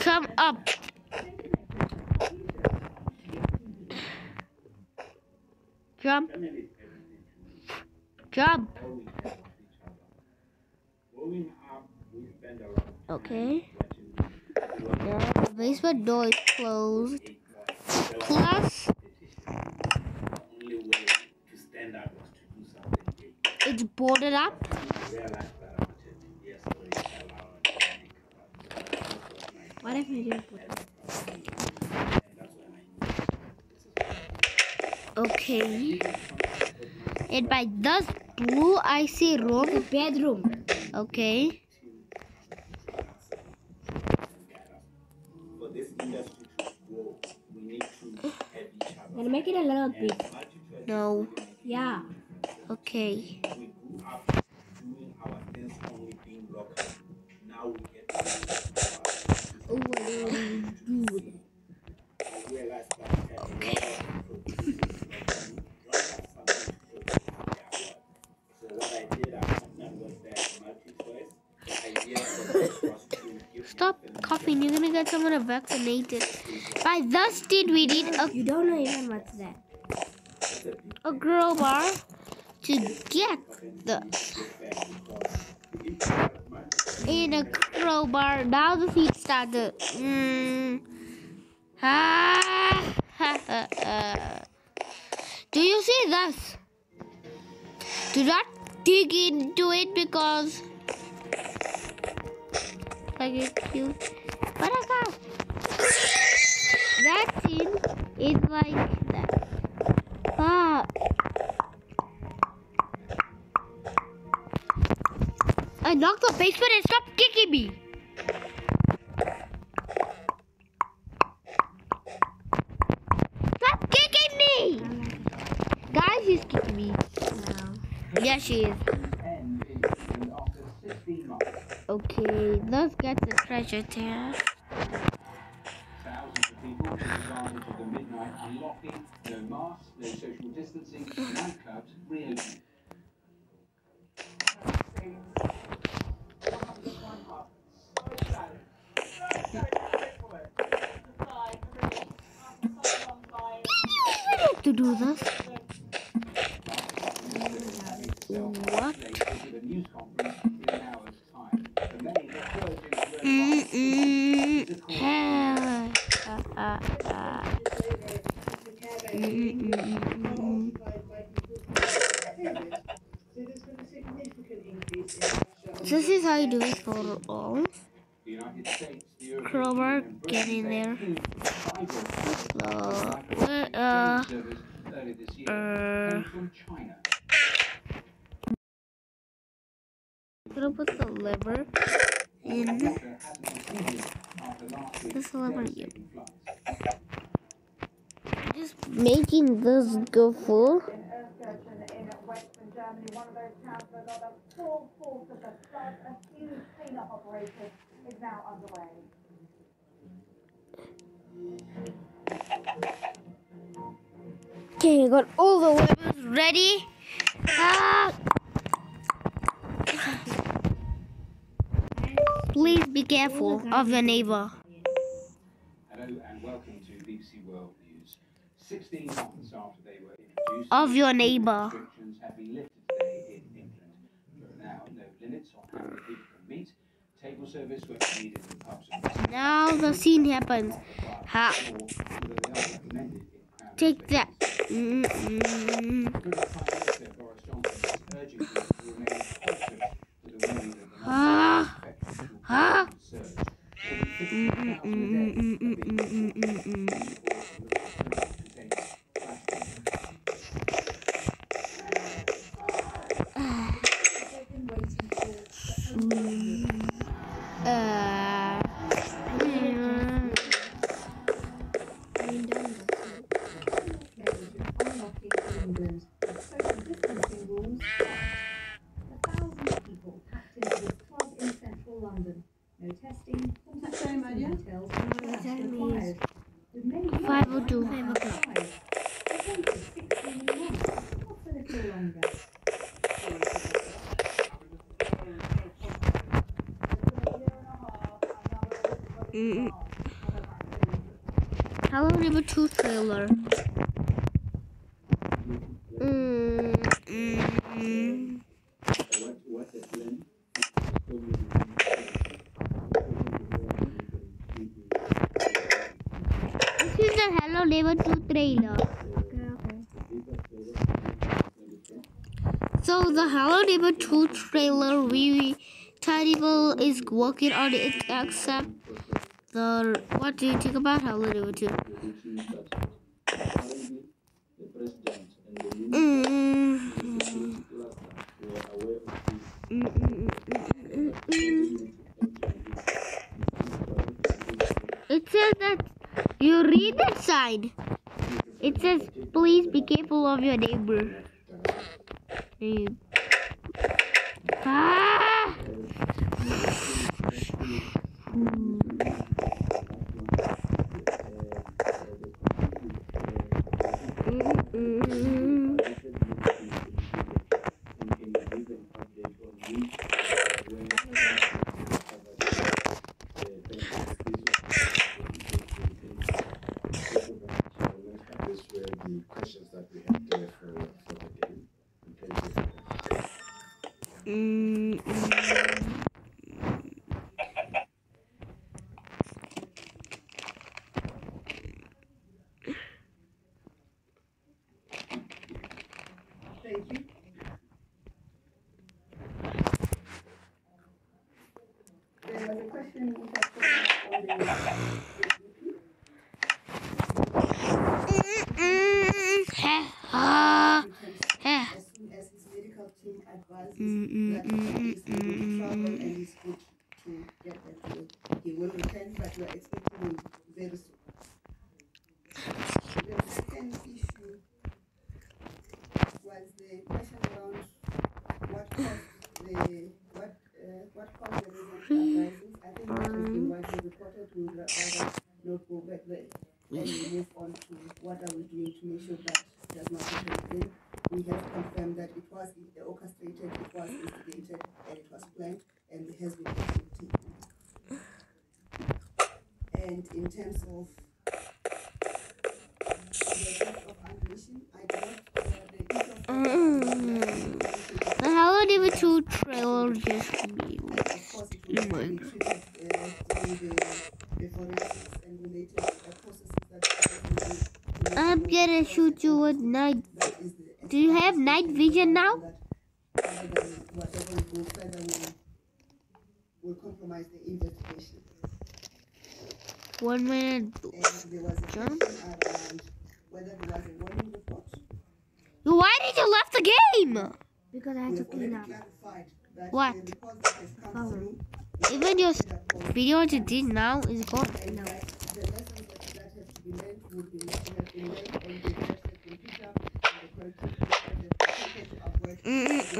Come up. Jump. Jump. Okay. Now the basement door is closed. Plus, only way to stand out was to do something big. it's boarded up. Realize that I wanted yes, so you fell out and you covered. What if I didn't put it? Okay. And by thus blue, I see room. Bedroom. Okay. For this industry to grow, we need to help each other. Gonna make it a little big. No. Yeah. Okay. we grew up doing our things only being local. Now we get Stop coughing. You're gonna get someone vaccinated. By thus did we need a, You don't know even what's that. a crowbar to get the in a crowbar. Now the feet started. Mm. Ah. Do you see this? Do not dig into it because like it's cute. But I got that scene is like that. Ah. I knocked the basement and stop kicking me. Stop kicking me! Guys, she's kicking me. No. Yeah, she is. Okay, let's get the treasure there. Thousands of people took advantage of the midnight unlocking, no masks, no social distancing, nightclubs reopening. to do this. What? They issued a news conference in an hour's time. For many, the purging Mm-mm. Ah, ah, ah, ah. Mm-mm. This is how you do it for all. Crowbar, get in there. Cyber Uh, uh, service earlier this year came from China. gonna put the lever in Water hasn't receded after last week's this lever here. Just making this go full. western Germany, one of those towns that the full force of the flood. A huge cleanup operation is now underway. Okay, I got all the weapons ready. Ah! Please be careful of your neighbor. Hello and welcome to BBC World News. 16 months after they were introduced, Of your neighbor. restrictions have been lifted today in England. Now, no limits on how many people can meet. Table service where needed in pubs and. Now the scene happens. Ha! Or whether they are recommended in crowded Take that. spaces. Mm-mm. British Prime Minister Hello, number two trailer. Mm. Mm. This is the Hello Neighbor 2 trailer. So the Hello Neighbor 2 trailer, we Tiny is working on it except the what do you think about how little would you? Mm. It says that you read that sign. It says, please be careful of your neighbor. 嗯我想吃 quickly. And you now? will compromise the investigation. One minute. Jump. Why did you left the game? Because I had to clean up. What? Oh. Even your video you did now is gone. No. Thank you. There's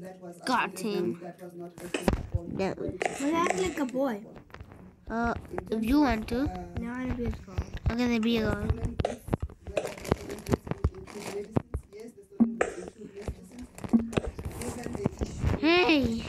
that was Got him. That was not yeah. Like a boy. Uh, if you want to. No, I want to be a girl. I'm gonna be a girl. Hey!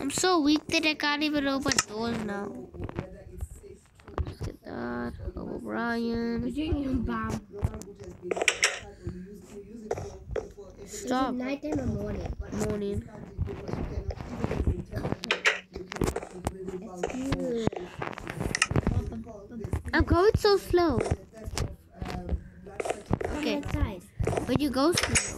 I'm so weak that I can't even open doors now. Ryan. Stop. night time or morning? Morning. I'm going so slow. Okay. But you go slow.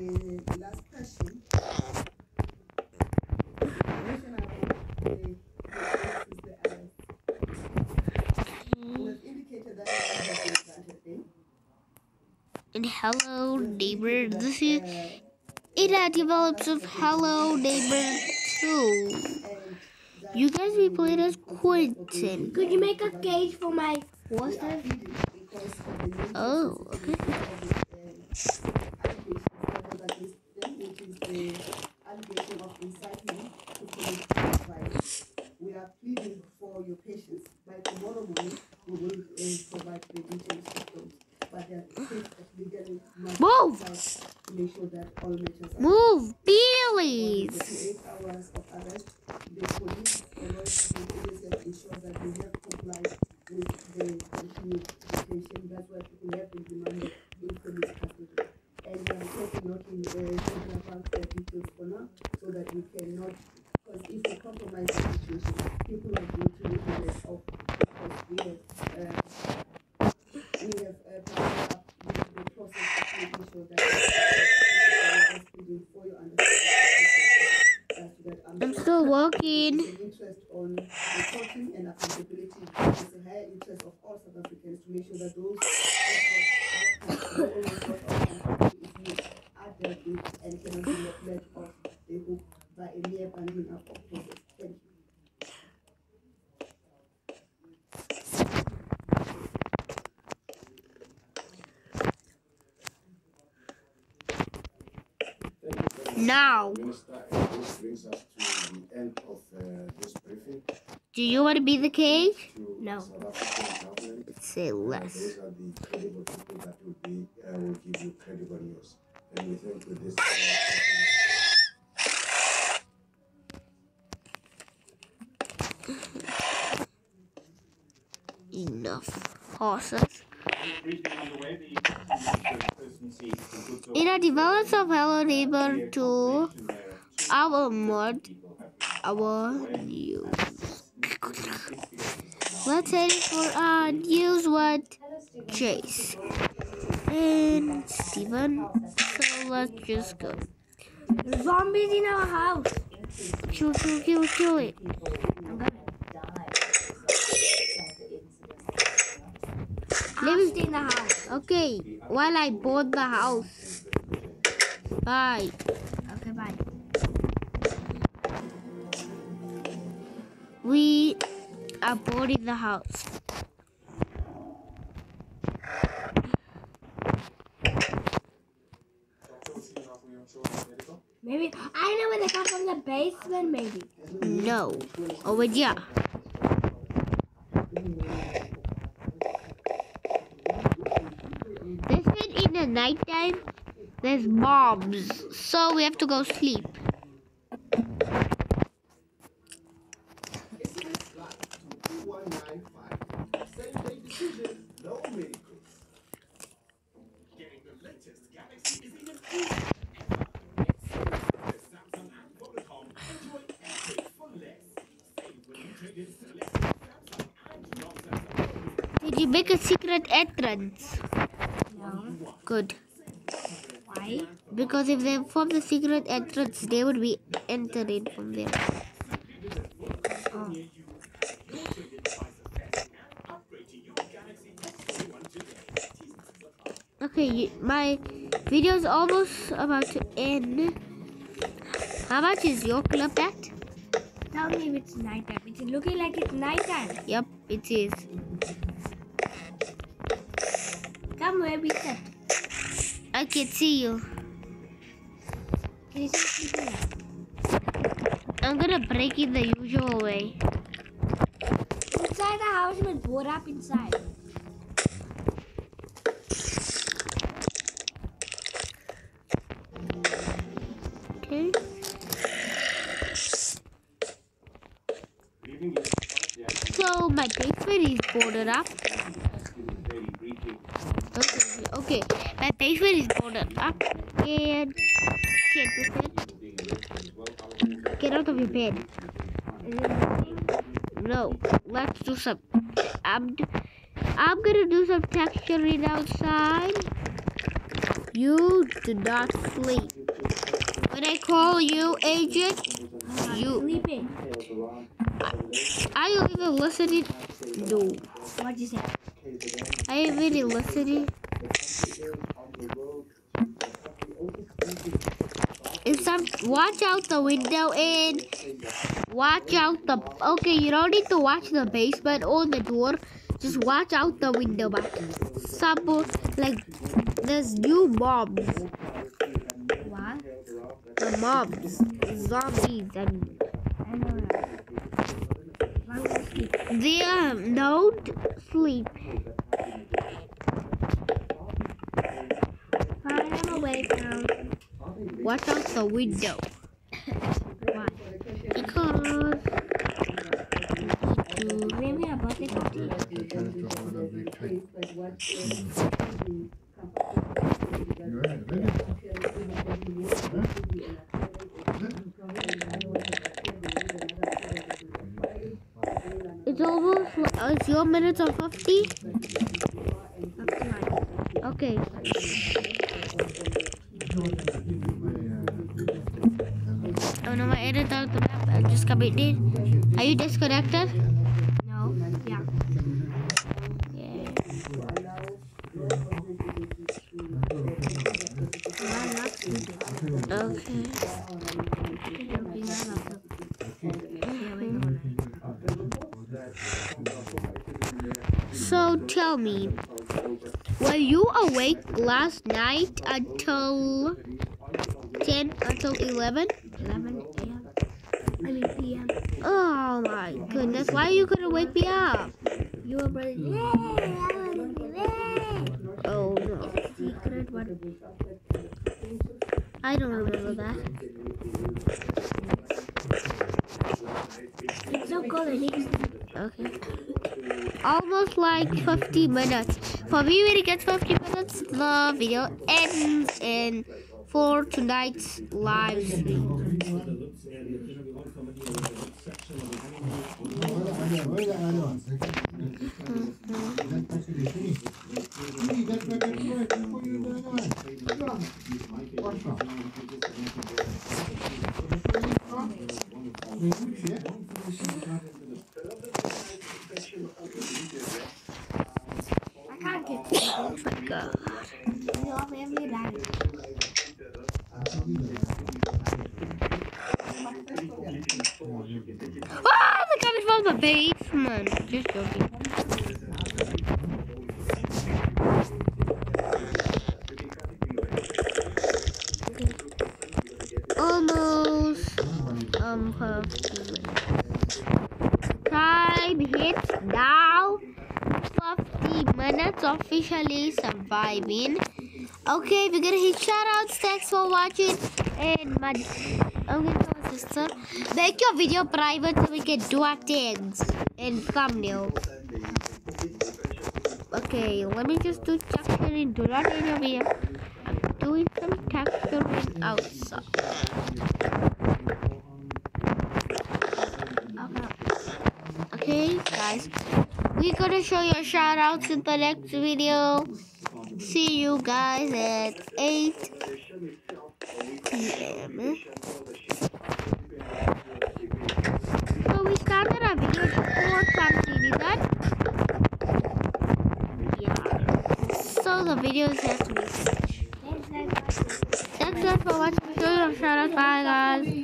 granted then. And hello, neighbor. This is it develops of Hello Neighbor 2. You guys be playing as Quentin. Could you make a cage for my horses? Oh, okay. We are pleading for your patience. By tomorrow morning, we will uh, provide the details of those. But they are safe that legally must Move! apply to make sure that all matters are Move, the Billy's. 48 hours of arrest, the police, the lawyers, the agency have ensured that they have complied with the continued detention. That's why people have been demanded in police custody. And we are taking not in uh, talking about the details for now, so that we cannot, because if we compromise the situation, people are going to look at us off because we have, uh, we have uh, partnered up with the process of making sure that uh, breastfeeding for your understanding. That's that I'm I'm sure still there's walking. an interest on reporting and accountability. There's a higher interest of all South Africans to make sure that those of our country, not only what our country is used, are dealt with and cannot be let let off the hook by a mere bundling up of process. Thank you. Now, Minister, and this brings us to the end of uh, this briefing do you want to be the cage? No. South African government. Say less. those are the credible people that will be uh, will give you credible news. And we think with this. Enough horses. Briefing underway, the presidency concludes In a development of Hello Neighbor 2, our mod, our news. Let's head for our news one, Chase and Steven. So let's just go. Zombies in our house. Kill, kill, kill, kill it. Let me Stay in the house. Okay, while I bought the house. Bye. Are boarding the house. Maybe I know where they come from the basement. Maybe. No. Over here. This is in the nighttime. There's mobs. So we have to go sleep. Did you make a secret entrance? No. Good. Why? Because if they form the secret entrance, they would be entering from there. Oh. Okay, you, my video is almost about to end. How much is your club at? Tell me if it's nighttime. It's looking like it's nighttime. Yep, it is. Come where we sit. I can see you. Can you see sleeping now? I'm gonna break it the usual way. Inside the house, must board up inside. Okay. Leaving you. Yeah. So my basement is boarded up. Okay. My basement is boarded up and 10%. Get out of your bed. No, let's do some. I'm, I'm gonna do some texturing outside. You do not sleep. When I call you, agent, you. Sleeping. Are you even listening? No. What'd you say? Are you really listening? If some, watch out the window and watch out the. Okay, you don't need to watch the basement or the door. Just watch out the window. But some like there's new mobs. What? The mobs, zombies, and they um, don't sleep. Fine, I'm awake now. Watch out the window. Why? Because Maybe a birthday party. it's almost uh, it's your minutes of 50. Okay. Just committed. Are you disconnected? No. Yeah. Okay. Wait. So tell me, were you awake last night until 10 until 11? 11 a.m. I mean p.m. Oh my goodness, why you couldn't wake me up? You were brother. Yay! I was yay! Oh no, It's a Secret what? I don't remember that. It's so cold. I. Okay. Almost like 50 minutes. For me, when it gets 50 minutes, the video ends in for tonight's live stream. 上があります。Time hits now. 50 minutes officially surviving. Okay, we're gonna hit shoutouts. Thanks for watching. And my tell my sister. Make your video private so we can do our tags and thumbnail. Okay, let me just do texturing. Do not video. I'm doing some texturing outside. Okay, guys. We're gonna show your shout outs in the next video. See you guys at 8 p.m. So we started our video before something, is that? So the have to be finished. Thanks guys for watching. Show your shout outs. Bye guys.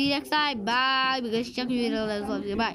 See you next time. Bye. Because loves you. Bye.